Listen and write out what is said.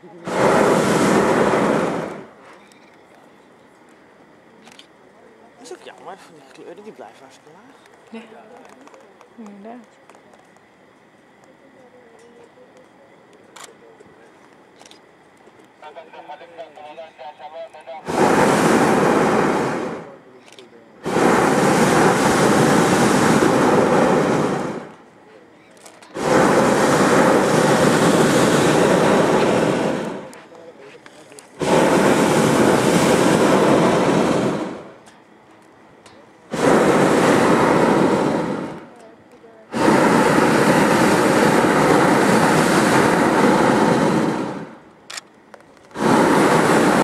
Dat is ook jammer, van die kleuren die blijven hartstikke laag. Ja, inderdaad. Ja.